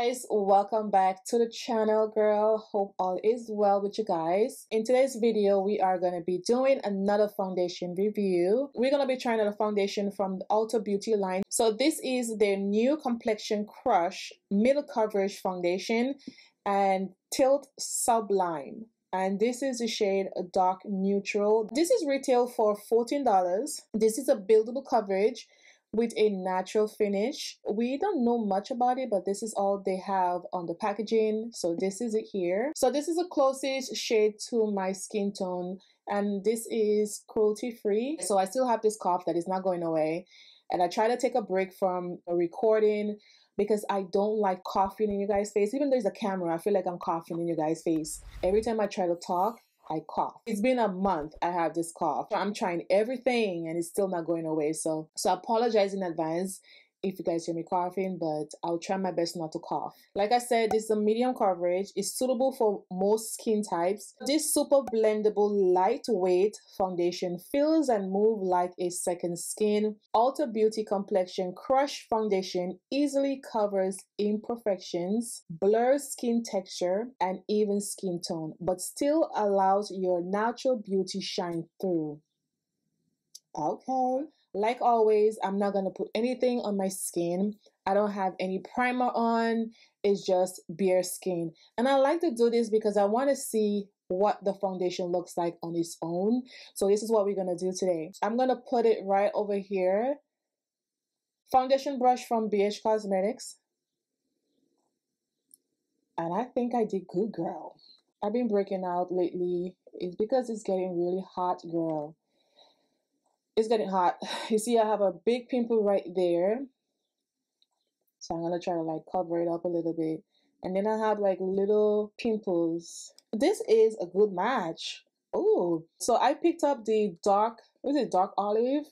guys welcome back to the channel girl. Hope all is well with you guys. In today's video we are going to be doing another foundation review. We're going to be trying out a foundation from the Ulta Beauty line. So this is their new complexion crush middle coverage foundation and tilt sublime and this is the shade dark neutral. This is retail for $14 this is a buildable coverage with a natural finish. We don't know much about it, but this is all they have on the packaging. So this is it here. So this is the closest shade to my skin tone and this is cruelty free. So I still have this cough that is not going away. And I try to take a break from a recording because I don't like coughing in you guys' face. Even though there's a camera, I feel like I'm coughing in you guys' face. Every time I try to talk, I cough. It's been a month I have this cough. I'm trying everything and it's still not going away. So so I apologize in advance if you guys hear me coughing, but I'll try my best not to cough. Like I said, this is a medium coverage. It's suitable for most skin types. This super blendable, lightweight foundation feels and moves like a second skin. Ulta Beauty Complexion Crush Foundation easily covers imperfections, blurs skin texture, and even skin tone, but still allows your natural beauty shine through. Okay. Like always, I'm not going to put anything on my skin. I don't have any primer on. It's just bare skin. And I like to do this because I want to see what the foundation looks like on its own. So this is what we're going to do today. I'm going to put it right over here. Foundation brush from BH Cosmetics. And I think I did good, girl. I've been breaking out lately. It's because it's getting really hot, girl it's getting hot. You see, I have a big pimple right there. So I'm to try to like cover it up a little bit. And then I have like little pimples. This is a good match. Oh, so I picked up the dark, was it dark olive?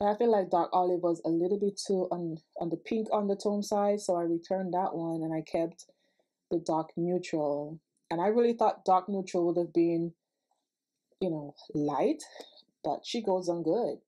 I feel like dark olive was a little bit too on, the pink on the pink undertone side. So I returned that one and I kept the dark neutral. And I really thought dark neutral would have been, you know, light, but she goes on good.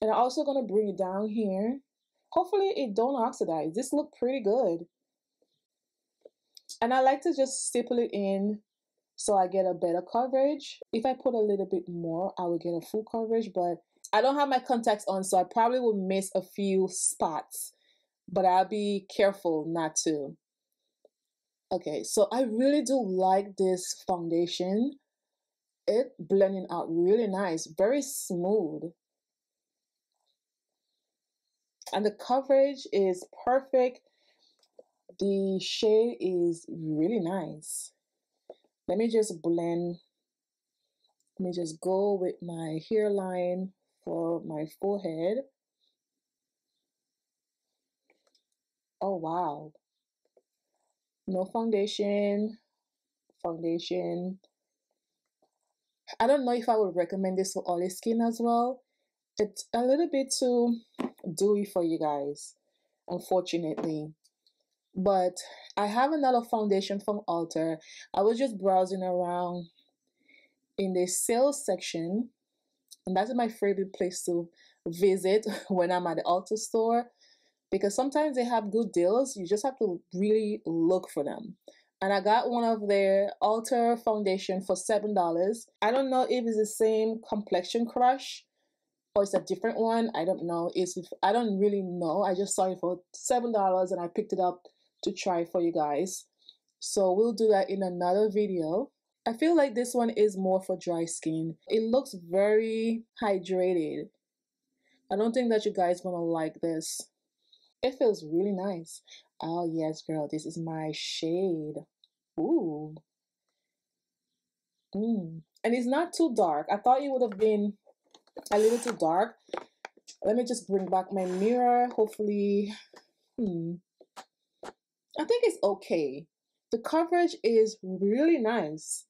And I'm also going to bring it down here. Hopefully it don't oxidize. This look pretty good. And I like to just stipple it in so I get a better coverage. If I put a little bit more, I will get a full coverage, but I don't have my contacts on, so I probably will miss a few spots, but I'll be careful not to. Okay, so I really do like this foundation. It blending out really nice, very smooth. And the coverage is perfect. The shade is really nice. Let me just blend let me just go with my hairline for my forehead. Oh wow. No foundation foundation I don't know if I would recommend this for oily skin as well it's a little bit too dewy for you guys, unfortunately. But I have another foundation from Ulta. I was just browsing around in the sales section, and that's my favorite place to visit when I'm at the Ulta store because sometimes they have good deals. You just have to really look for them. And I got one of their Ulta foundation for $7. I don't know if it's the same complexion crush or it's a different one. I don't know. It's I don't really know. I just saw it for seven dollars and I picked it up to try for you guys. So we'll do that in another video. I feel like this one is more for dry skin. It looks very hydrated. I don't think that you guys gonna like this. It feels really nice. Oh yes, girl, this is my shade. Ooh. Mm. And it's not too dark. I thought it would have been a little too dark. Let me just bring back my mirror. Hopefully, hmm. I think it's okay. The coverage is really nice.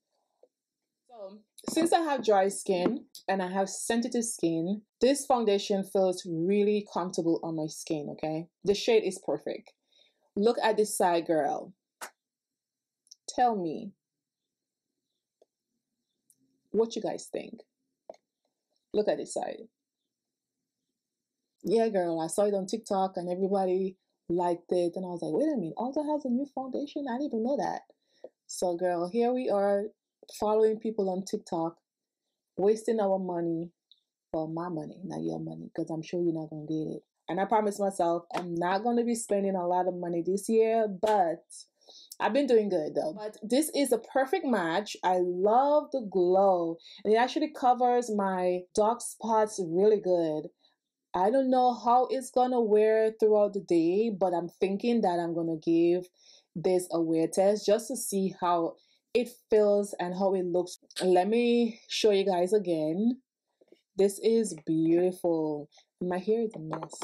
So, since I have dry skin and I have sensitive skin, this foundation feels really comfortable on my skin, okay? The shade is perfect. Look at this side, girl. Tell me what you guys think. Look at this side. Yeah, girl, I saw it on TikTok and everybody liked it and I was like, wait a minute, Ulta has a new foundation? I didn't even know that. So girl, here we are following people on TikTok, wasting our money. Well, my money, not your money, because I'm sure you're not gonna get it. And I promised myself I'm not gonna be spending a lot of money this year, but I've been doing good though. But this is a perfect match. I love the glow. And it actually covers my dark spots really good. I don't know how it's gonna wear throughout the day, but I'm thinking that I'm gonna give this a wear test just to see how it feels and how it looks. Let me show you guys again. This is beautiful. My hair is a mess.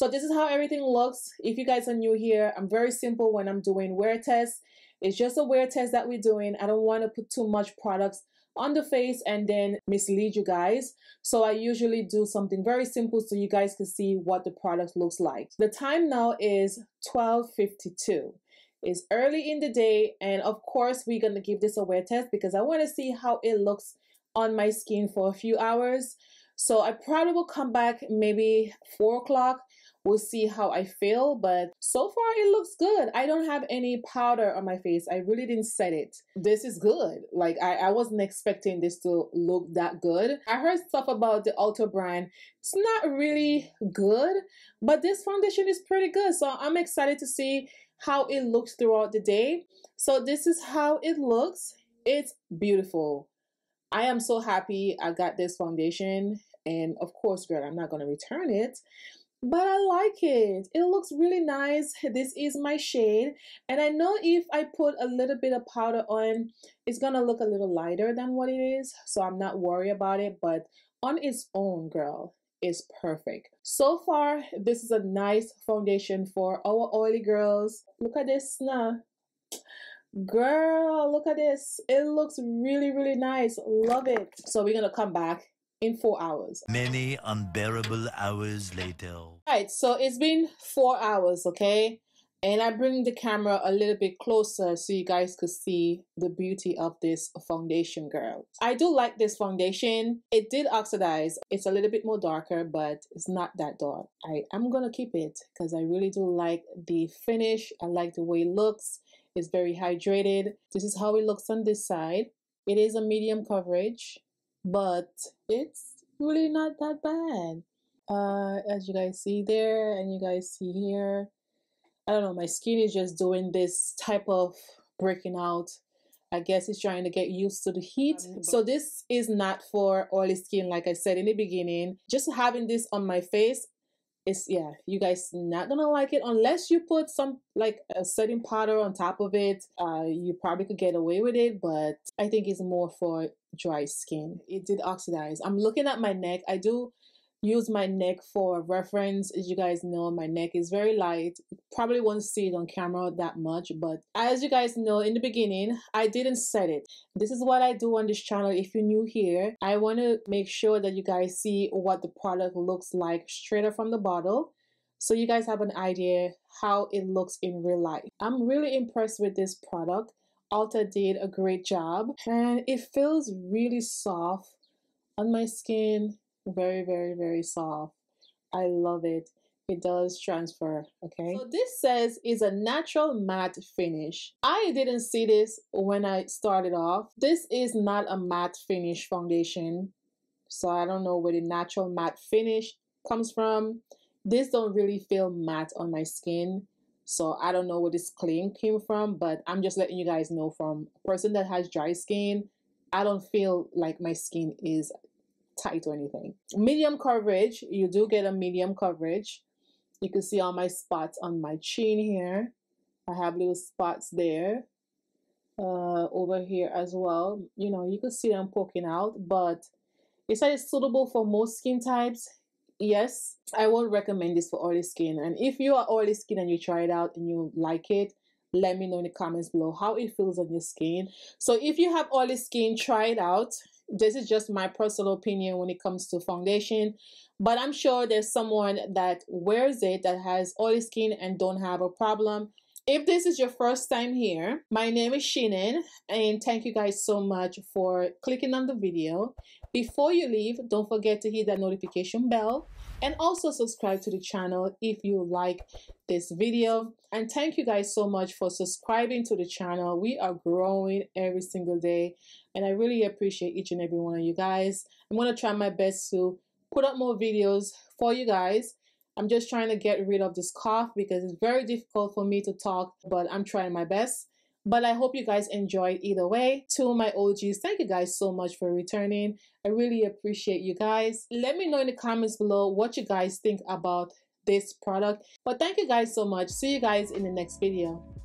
So this is how everything looks. If you guys are new here, I'm very simple when I'm doing wear tests. It's just a wear test that we're doing. I don't want to put too much products on the face and then mislead you guys. So I usually do something very simple so you guys can see what the product looks like. The time now is 12.52. It's early in the day and of course we're going to give this a wear test because I want to see how it looks on my skin for a few hours. So I probably will come back maybe 4 o'clock We'll see how I feel, but so far it looks good. I don't have any powder on my face. I really didn't set it. This is good. Like I, I wasn't expecting this to look that good. I heard stuff about the Ulta brand. It's not really good, but this foundation is pretty good. So I'm excited to see how it looks throughout the day. So this is how it looks. It's beautiful. I am so happy I got this foundation. And of course, girl, I'm not going to return it but I like it. It looks really nice. This is my shade. And I know if I put a little bit of powder on, it's to look a little lighter than what it is. So I'm not worried about it. But on its own, girl, is perfect. So far, this is a nice foundation for our oily girls. Look at this now. Girl, look at this. It looks really, really nice. Love it. So we're to come back in four hours. Many unbearable hours later. Right, so it's been four hours, okay? And I bring the camera a little bit closer so you guys could see the beauty of this foundation, girl. I do like this foundation. It did oxidize. It's a little bit more darker, but it's not that dark. I am going to keep it because I really do like the finish. I like the way it looks. It's very hydrated. This is how it looks on this side. It is a medium coverage but it's really not that bad. Uh, as you guys see there and you guys see here, I don't know, my skin is just doing this type of breaking out. I guess it's trying to get used to the heat. So this is not for oily skin, like I said in the beginning. Just having this on my face it's yeah you guys not gonna like it unless you put some like a setting powder on top of it uh you probably could get away with it but i think it's more for dry skin. It did oxidize. I'm looking at my neck. I do use my neck for reference. As you guys know, my neck is very light. probably won't see it on camera that much, but as you guys know in the beginning, I didn't set it. This is what I do on this channel. If you're new here, I want to make sure that you guys see what the product looks like straight up from the bottle. So you guys have an idea how it looks in real life. I'm really impressed with this product. Ulta did a great job and it feels really soft on my skin very, very, very soft. I love it. it does transfer okay? So this says is a natural matte finish. I didn't see this when i started off. This is not a matte finish foundation. So i don't know where the natural matte finish comes from. This don't really feel matte on my skin. So i don't know where this claim came from but i'm just letting you guys know from a person that has dry skin i don't feel like my skin is tight or anything medium coverage you do get a medium coverage you can see all my spots on my chin here. I have little spots there. Uh, over here as well. You know, you can see them poking out, but it's like suitable for most skin types. Yes, I won't recommend this for oily skin. And if you are oily skin and you try it out and you like it, let me know in the comments below how it feels on your skin. So if you have oily skin, try it out. This is just my personal opinion when it comes to foundation but I'm sure there's someone that wears it that has oily skin and don't have a problem. If this is your first time here, my name is Sheenan and thank you guys so much for clicking on the video. Before you leave, don't forget to hit that notification bell and also subscribe to the channel if you like this video. And thank you guys so much for subscribing to the channel. We are growing every single day and I really appreciate each and every one of you guys. I'm to try my best to put up more videos for you guys. I'm just trying to get rid of this cough because it's very difficult for me to talk, but I'm trying my best. But I hope you guys enjoyed either way. To my OGs, thank you guys so much for returning. I really appreciate you guys. Let me know in the comments below what you guys think about this product. But thank you guys so much. See you guys in the next video.